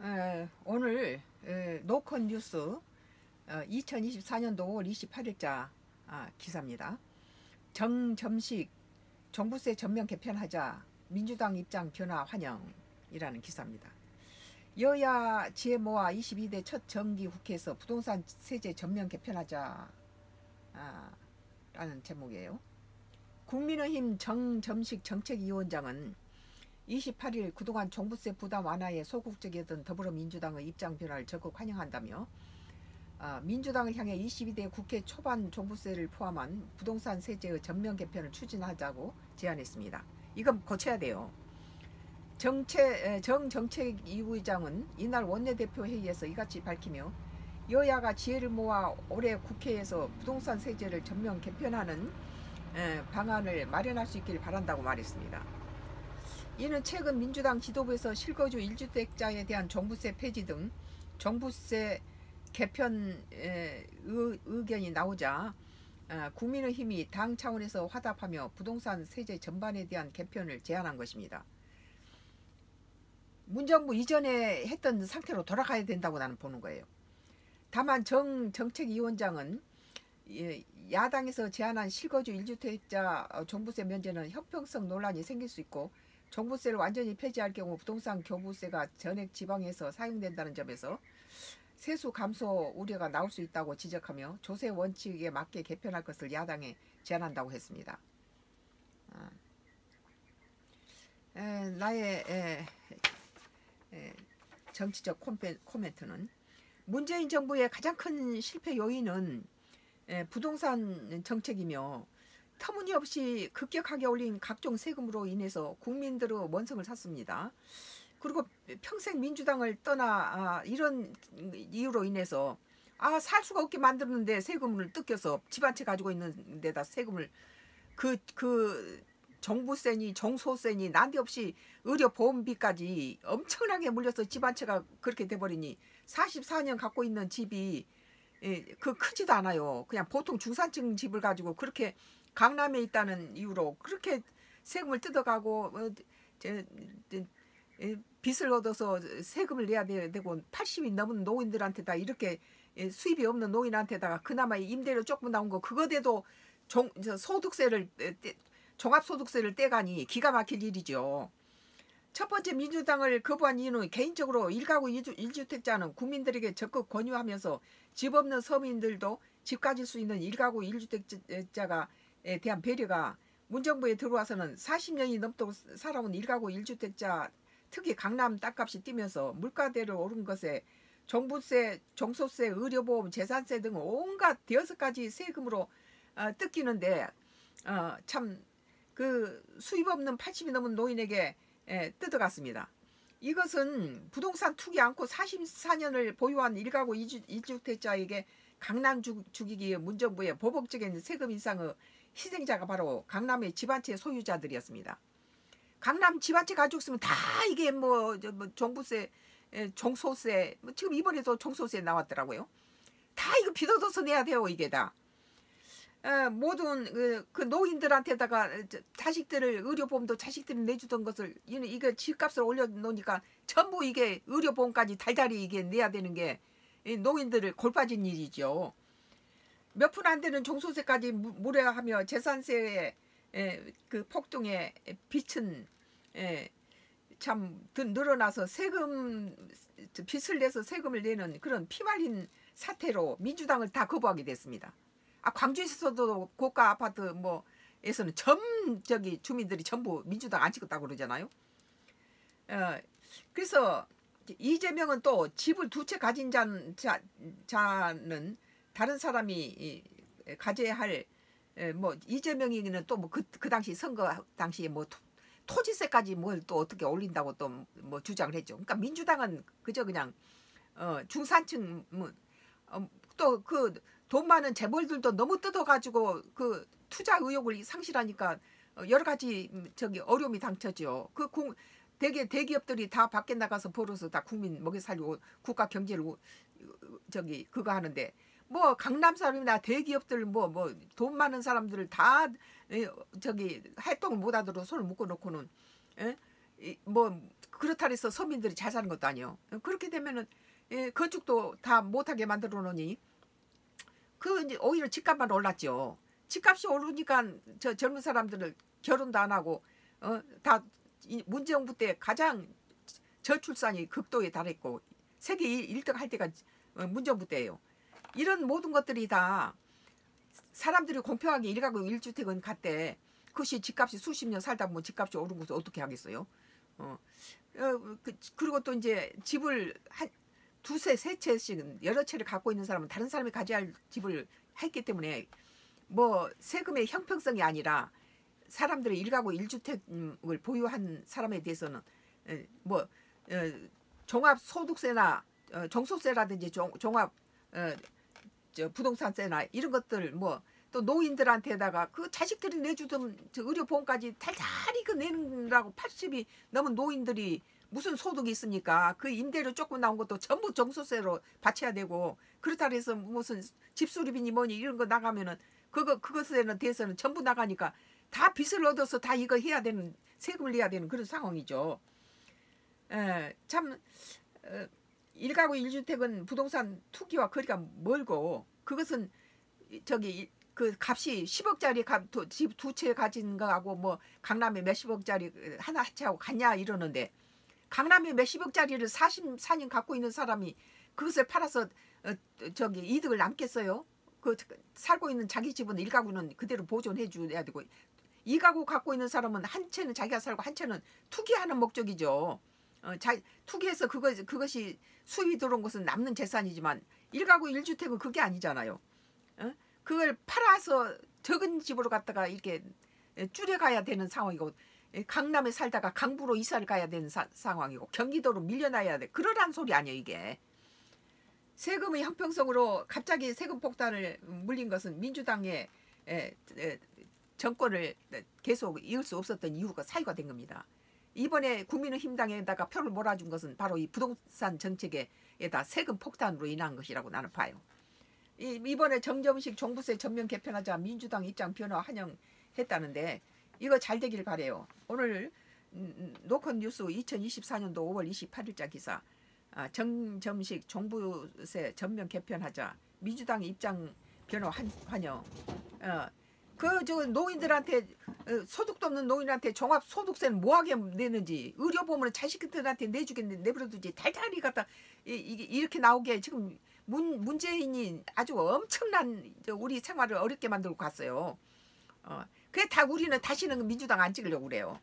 에, 오늘 에, 노컨 뉴스 어, 2024년도 5월 28일자 아, 기사입니다. 정점식 종부세 전면 개편하자 민주당 입장 변화 환영이라는 기사입니다. 여야 지혜 모아 22대 첫 정기 국회에서 부동산 세제 전면 개편하자 아, 라는 제목이에요. 국민의힘 정점식 정책위원장은 28일 그동안 종부세 부담 완화에 소극적이었던 더불어민주당의 입장 변화를 적극 환영한다며 아, 민주당을 향해 22대 국회 초반 종부세를 포함한 부동산 세제의 전면 개편을 추진하자고 제안했습니다. 이건 고쳐야 돼요. 정책 정정책위의장은 이날 원내대표 회의에서 이같이 밝히며 여야가 지혜를 모아 올해 국회에서 부동산 세제를 전면 개편하는 방안을 마련할 수 있길 바란다고 말했습니다. 이는 최근 민주당 지도부에서 실거주 1주택자에 대한 종부세 폐지 등 종부세 개편 의견이 나오자 어, 국민의힘이 당 차원에서 화답하며 부동산 세제 전반에 대한 개편을 제안한 것입니다. 문정부 이전에 했던 상태로 돌아가야 된다고 나는 보는 거예요. 다만 정 정책위원장은 야당에서 제안한 실거주 1주택자 종부세 면제는 형평성 논란이 생길 수 있고 종부세를 완전히 폐지할 경우 부동산 교부세가 전액 지방에서 사용된다는 점에서 세수 감소 우려가 나올 수 있다고 지적하며 조세 원칙에 맞게 개편할 것을 야당에 제안한다고 했습니다. 아. 에, 나의 에, 에, 정치적 코멘트는 문재인 정부의 가장 큰 실패 요인은 부동산 정책이며 터무니없이 급격하게 올린 각종 세금으로 인해서 국민들의 원성을 샀습니다. 그리고 평생 민주당을 떠나 아, 이런 이유로 인해서 아 살 수가 없게 만들었는데 세금을 뜯겨서 집 한 채 가지고 있는 데다 세금을 그그 그 정부세니 정소세니 난데없이 의료 보험비까지 엄청나게 물려서 집 한 채가 그렇게 돼버리니 44년 갖고 있는 집이 예, 그 크지도 않아요. 그냥 보통 중산층 집을 가지고 그렇게 강남에 있다는 이유로 그렇게 세금을 뜯어가고 어, 제, 제, 빚을 얻어서 세금을 내야 되고 80이 넘은 노인들한테 다 이렇게 수입이 없는 노인한테다가 그나마 임대료 조금 나온 거 그거대도 종, 소득세를 종합소득세를 떼가니 기가 막힐 일이죠. 첫 번째 민주당을 거부한 이유는 개인적으로 일가구 일주택자는 국민들에게 적극 권유하면서 집 없는 서민들도 집 가질 수 있는 일가구 일주택자가 에 대한 배려가 문정부에 들어와서는 40년이 넘도록 살아온 일가구 1주택자 특히 강남 땅값이 뛰면서 물가대로 오른 것에 종부세, 종소세, 의료보험, 재산세 등 온갖 대여섯 가지 세금으로 어, 뜯기는데 어, 참그 수입 없는 80이 넘은 노인에게 에, 뜯어갔습니다. 이것은 부동산 투기 않고 44년을 보유한 일가구 2주, 1주택자에게 강남 죽이기 문정부의 보복적인 세금 인상의 희생자가 바로 강남의 집안채 소유자들이었습니다. 강남 집안채 가지고 있으면 다 이게 뭐, 뭐 종부세, 종소세, 뭐 지금 이번에도 종소세 나왔더라고요. 다 이거 빚어서 내야 돼요, 이게 다. 어, 모든 그, 그 노인들한테다가 자식들을 의료보험도 자식들이 내주던 것을 이거 집값을 올려놓으니까 전부 이게 의료보험까지 달달이 이게 내야 되는 게 노인들을 골 빠진 일이죠. 몇 푼 안 되는 종소세까지 무례하며 재산세의 그 폭등에 빚은 참 늘어나서 세금 빚을 내서 세금을 내는 그런 피말린 사태로 민주당을 다 거부하게 됐습니다. 아 광주에서도 고가 아파트 뭐에서는 전 저기 주민들이 전부 민주당 안 찍었다고 그러잖아요. 어, 그래서 이재명은 또 집을 두 채 가진 자, 자, 자는 다른 사람이 가져야 할 뭐 이재명이는 또 뭐 그 그 당시 선거 당시에 뭐 토, 지세까지 뭘 또 어떻게 올린다고 또 뭐 주장을 했죠. 그러니까 민주당은 그저 그냥 어 중산층 뭐, 어, 또그 돈 많은 재벌들도 너무 뜯어가지고 그 투자 의욕을 상실하니까 어, 여러 가지 저기 어려움이 당쳐죠. 그 공, 대기 대기업들이 다 밖에 나가서 벌어서 다 국민 먹여 살리고 국가 경제를 저기 그거 하는데 뭐 강남 사람이나 대기업들 뭐 뭐 돈 많은 사람들을 다 저기 활동을 못 하도록 손을 묶어 놓고는 뭐 그렇다 해서 서민들이 잘 사는 것도 아니요. 그렇게 되면은 예, 건축도 다 못하게 만들어 놓으니 그 오히려 집값만 올랐죠. 집값이 오르니까 저 젊은 사람들을 결혼도 안 하고 어 다 문재정부 때 가장 저출산이 극도에 달했고 세계 1등 할 때가 어, 문정부 때예요. 이런 모든 것들이 다 사람들이 공평하게 일가구 일주택은 갔대. 그것이 집값이 수십 년 살다 보면 집값이 오른 것을 어떻게 하겠어요? 어, 어 그, 그리고 또 이제 집을 한 두세 세 채씩 여러 채를 갖고 있는 사람은 다른 사람이 가져야 할 집을 했기 때문에 뭐 세금의 형평성이 아니라 사람들의 일가구 일주택을 보유한 사람에 대해서는 에, 뭐 어, 종합 소득세나 어, 종소세라든지 종, 종합 어, 저 부동산세나 이런 것들 뭐 또 노인들한테다가 그 자식들이 내주던 저 의료보험까지 달달이 그 내느라고 80이 넘은 노인들이 무슨 소득이 있습니까? 그 임대료 조금 나온 것도 전부 정소세로 바쳐야 되고 그렇다 해서 무슨 집수리비니 뭐니 이런 거 나가면은 그거 그것에는 대해서는 전부 나가니까 다 빚을 얻어서 다 이거 해야 되는 세금을 내야 되는 그런 상황이죠. 에, 참 어, 일가구 일주택은 부동산 투기와 거리가 멀고 그것은 저기 그 값이 10억짜리 집두 채 가진 거하고 뭐 강남에 몇십억짜리 하나 한 채하고 같냐 이러는데 강남에 몇십억짜리를 44년 갖고 있는 사람이 그것을 팔아서 어, 저기 이득을 남겠어요? 그 살고 있는 자기 집은 일가구는 그대로 보존해 줘야 되고 이 가구 갖고 있는 사람은 한 채는 자기가 살고 한 채는 투기하는 목적이죠. 어, 자, 투기해서 그것 그것이 수입이 들어온 것은 남는 재산이지만 일가구 일주택은 그게 아니잖아요. 어? 그걸 팔아서 적은 집으로 갔다가 이렇게 줄여가야 되는 상황이고 강남에 살다가 강부로 이사를 가야 되는 사, 상황이고 경기도로 밀려나야 돼. 그러란 소리 아니에요 이게. 세금의 형평성으로 갑자기 세금 폭탄을 물린 것은 민주당의 에, 에, 정권을 계속 이을 수 없었던 이유가 사유가 된 겁니다. 이번에 국민의힘당에다가 표를 몰아준 것은 바로 이 부동산 정책에다 세금 폭탄으로 인한 것이라고 나는 봐요. 이, 이번에 정점식 종부세 전면 개편하자 민주당 입장 변화 환영했다는데 이거 잘 되길 바래요. 오늘 음, 음, 노컷 뉴스 2024년도 5월 28일자 기사 아, 정점식 종부세 전면 개편하자 민주당 입장 변화 환영. 어, 그 저 노인들한테 어, 소득도 없는 노인한테 종합 소득세는 뭐하게 내는지 의료 보험은 자식들한테 내주겠는데 내버려두지 달달이 갖다 이, 이, 이렇게 나오게 지금 문, 문재인이 아주 엄청난 우리 생활을 어렵게 만들고 갔어요. 어, 그래 다 우리는 다시는 민주당 안 찍으려고 그래요.